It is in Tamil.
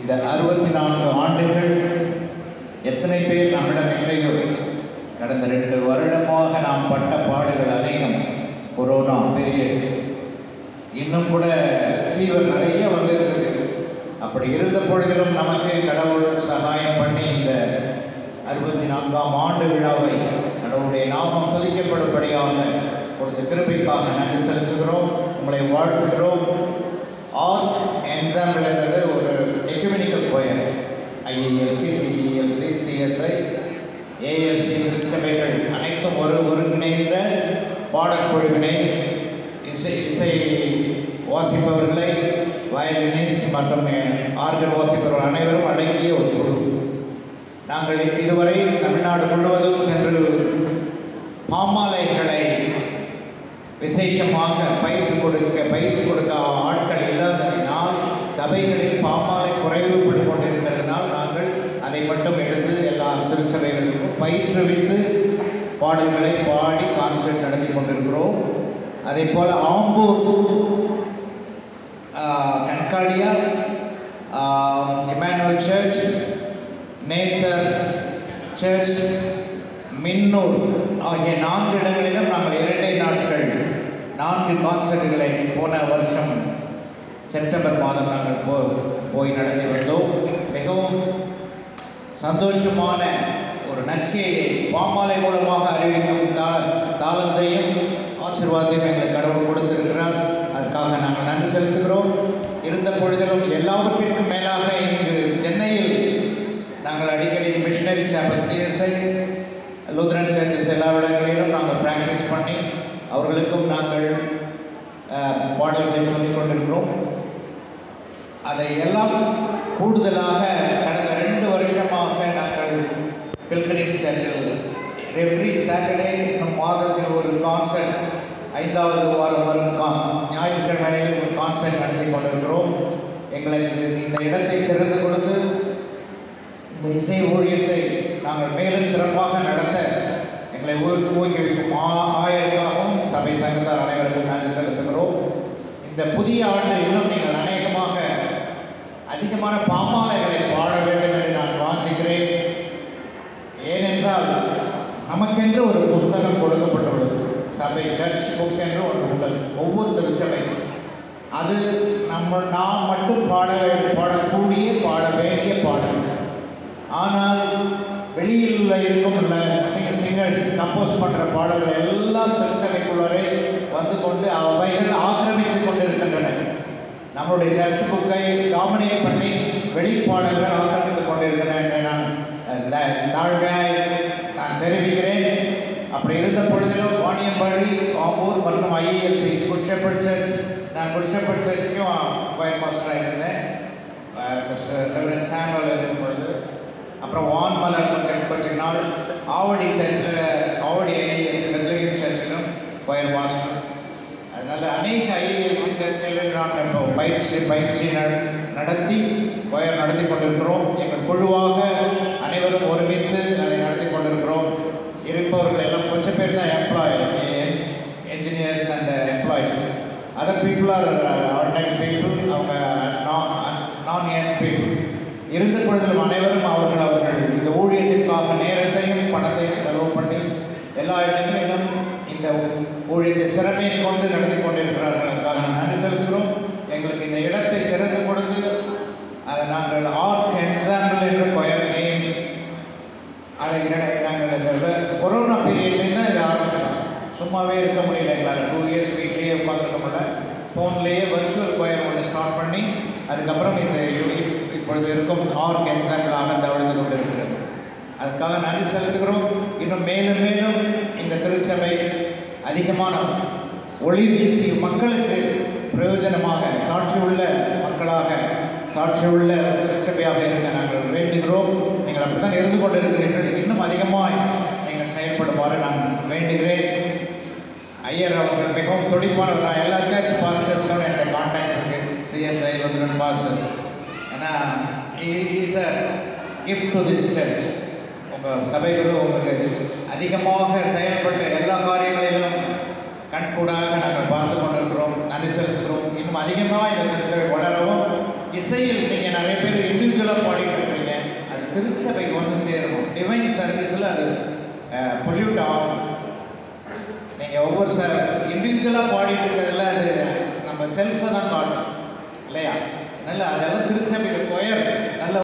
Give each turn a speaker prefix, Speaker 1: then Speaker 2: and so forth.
Speaker 1: இந்த அறுபத்தி நான்கு ஆண்டுகள் எத்தனை பேர் நம்மிடம் இல்லையோ கடந்த ரெண்டு வருடமாக நாம் பட்ட பாடுகள் அநேகம். கொரோனா பீரியட் இன்னும் கூட ஃபீவர் நிறைய வந்துருக்கு அப்படி இருந்த பொழுதிலும் நமக்கு கடவுள் சகாயம் பண்ணி இந்த அறுபத்தி நான்காம் ஆண்டு விழாவை கடவுளுடைய நாமம் துதிக்கப்படும்படியாக கொடுத்த கிருபைக்காக நன்றி செலுத்துகிறோம். உங்களை வாழ்த்துகிறோம். ஆர்க் என்சாம்பிள் என்பது ஒரு ஐஏஎல்சி டிஇஎல்சி சிஎஸ்ஐ ஏஎஸ்சி திருச்சபைகள் அனைத்தும் ஒரு ஒருங்கிணைந்த பாடற்குழுவினை இசை இசை வாசிப்பவர்களை வயலினிஸ்ட் மற்றும் ஆர்கன் வாசிப்பவர்கள் அனைவரும் அடங்கிய ஒரு குழு. நாங்கள் இதுவரை தமிழ்நாடு முழுவதும் சென்று பாமாலைகளை விசேஷமாக பயிற்சி கொடுக்க பயிற்சி கொடுக்க ஆட்கள் இல்லாததினால் சபைகளில் பாமாலை குறைவுபட்டு கொண்டிருக்கிறதுனால் அதை மட்டும் எடுத்து எல்லா திருச்சபைகளுக்கும் பயிற்றுவித்து பாடல்களை பாடி கான்சர்ட் நடத்தி கொண்டிருக்கிறோம். அதே போல் ஆம்பூர் கன்காடியா இமானுவல் சர்ச் நேத்தர் சர்ச் மின்னூர் ஆகிய நான்கு இடங்களிலும் நாங்கள் இரண்டே நாட்கள் நான்கு கான்சர்ட்டுகளை போன வருஷம் செப்டம்பர் மாதம் நாங்கள் போ போய் நடத்தி வந்தோம். மிகவும் சந்தோஷமான ஒரு நற்செய்தியை பாமாலை மூலமாக அறிவிக்கும் தா தாளத்தையும் ஆசீர்வாதத்தையும் எங்களுக்கு கடவுள் கொடுத்திருக்கிறார். அதுக்காக நாங்கள் நன்றி செலுத்துகிறோம். இருந்த பொழுதிலும் எல்லாவற்றிற்கும் மேலாக இங்கு சென்னையில் நாங்கள் அடிக்கடி missionary chapel CSI Lutheran churches எல்லா இடங்களிலும் நாங்கள் ப்ராக்டிஸ் பண்ணி அவர்களுக்கும் நாங்கள் பாடல்களை சொல்லிக் கொண்டிருக்கிறோம். அதை எல்லாம் கூடுதலாக கடந்த ரெண்டு வருஷமாக நாங்கள் பில்கிரிம் சர்ச்சில் எவ்ரி சாட்டர்டே இன்னும் மாதத்தில் ஒரு கான்சர்ட் ஐந்தாவது வாரம் வரும் கான் ஞாயிற்றுக்கிழமையில் ஒரு கான்சர்ட் நடத்தி கொண்டிருக்கிறோம். எங்களுக்கு இந்த இடத்தை திறந்து கொடுத்து இந்த இசை ஊழியத்தை நாங்கள் மேலும் சிறப்பாக நடத்த எங்களை ஊருக்கு ஊக்குவிக்கும் ஆ ஆயருக்காகவும் சபை சங்கத்தார் அனைவருக்கும் நன்றி செலுத்துகிறோம். இந்த புதிய ஆண்டு இன்னும் நீங்கள் அநேகமாக அதிகமான பாமாலைகளை பாட வேண்டும் என்று நான் வாஞ்சிக்கிறேன் ஏனென்றால் நமக்கென்று ஒரு புஸ்தகம் கொடுக்கப்பட்டுள்ளது. சபை சர்ச் புக் என்று ஒன்று உள்ளது. ஒவ்வொரு திருச்சபை அது நம்ம நாம் மட்டும் பாட வேண்டும் பாடக்கூடிய பாட வேண்டிய பாடல். ஆனால் வெளியில் இருக்கும் உள்ள சிங்க சிங்கர்ஸ் கம்போஸ் பண்ணுற பாடல்கள் எல்லாம் திருச்சபைக்குள்ளரே வந்து கொண்டு அவைகள் ஆக்கிரமித்து கொண்டிருக்கின்றன. நம்மளுடைய சர்ச் புக்கை டாமினேட் பண்ணி வெளிப்பாடுகள் ஆக்கிரமித்துக் கொண்டிருக்கிறேன் என்று நான் தாழ்வாய் நான் தெரிவிக்கிறேன். அப்படி இருந்த பொழுதிலும் வாணியம்பாடி ஆம்பூர் மற்றும் ஐஏஎல்சி குட் சர்ச் நான் குட் சர்ச்சுக்கும் வைட் மாஸ்டராக இருந்தேன். ரெவரன் சாமுவல் இருக்கும் பொழுது அப்புறம் வான்மலர் கொஞ்சம் கொஞ்ச நாள் ஆவடி சர்ச்சில் ஆவடி ஐஏஎல்சி பெத்லகிரி சர்ச்சிலும் கோயட் மாஸ்டர் அதனால் அநேக ஐஏஎல்சி சர்ச்சைகளில் நான் பயிற்சி பயிற்சி நட- நடத்தி கொயர் நடத்தி கொண்டிருக்கிறோம். எங்கள் குழுவாக அனைவரும் ஒருமித்து அதை நடத்தி கொண்டிருக்கிறோம். இருப்பவர்கள் எல்லாம் கொஞ்சம் பேர் தான் employ engineers and employees other people are ordinary people அவங்க நான் என் பீப்புள் இருந்த பொழுதிலும் அனைவரும் அவர்கள் அவர்கள் இந்த ஊழியத்திற்காக நேரத்தையும் பணத்தையும் செலவு பண்ணி எல்லா இடங்களும் ஊழியத்தை சிறமையை கொண்டு நடத்தி கொண்டிருக்கிறார்கள். அதுக்காக நன்றி செலுத்துகிறோம். எங்களுக்கு இந்த இடத்தை திறந்து கொடுத்து அதை நாங்கள் ஆர்ட் எக்ஸாம்பிள் என்று கொயர் நேம் அதை நட- நாங்கள் இந்த கொரோனா பீரியட்லேருந்து தான் இதை ஆரம்பித்தோம் சும்மாவே இருக்க முடியல எங்களால். டூ இயர்ஸ் வீட்லேயே உட்காந்துருக்க முடியல. ஃபோன்லேயே வர்ச்சுவல் கொயர் ஒன்று ஸ்டார்ட் பண்ணி அதுக்கப்புறம் இந்த இப்பொழுது இருக்கும் ஆர்க் எக்ஸாம்பிளாக தவழ்ந்து கொண்டு இருக்கிறது அதுக்காக நன்றி செலுத்துகிறோம். இன்னும் மேலும் மேலும் இந்த திருச்சபை அதிகமான ஒளி வீசி மக்களுக்கு பிரயோஜனமாக சாட்சி உள்ள மக்களாக சாட்சி உள்ள திருச்சபையாக இருக்க நாங்கள் வேண்டுகிறோம். நீங்கள் அப்படி தான் இருந்து கொண்டிருக்கிறீர்கள். இன்னும் அதிகமாக நீங்கள் செயல்படுமாறு நான் வேண்டுகிறேன். ஐயர் அவர்கள் மிகவும் துடிப்பானவர். நான் எல்லா சர்ச் பாஸ்டர்ஸும் என்னோட கான்டாக்ட் இருக்கு. சிஎஸ்ஐ வந்து பாஸ்டர் ஏன்னா is a gift to this church உங்கள் சபைகளும் உங்களுக்கு அதிகமாக செயல்பட்ட எல்லா காரியங்களிலும் கண்கூடாக நாங்கள் பார்த்து கொண்டிருக்கிறோம் நன்றி செலுத்துகிறோம். இன்னும் அதிகமாக இந்த திருச்சபை வளரவும் இசையில் நீங்கள் நிறைய பேர் இண்டிவிஜுவலாக பாடிட்டு இருக்கீங்க அது திருச்சபைக்கு வந்து சேரணும். டிவைன் சர்வீஸில் அது பொல்யூட் ஆகும். நீங்கள் ஒவ்வொரு சார் இண்டிவிஜுவலாக பாடிட்டு இருக்கிறதுல அது நம்ம செல்ஃபை தான் காட்டும். இல்லையா? அதனால் அதெல்லாம் திருச்சபையில் கொயர் நல்ல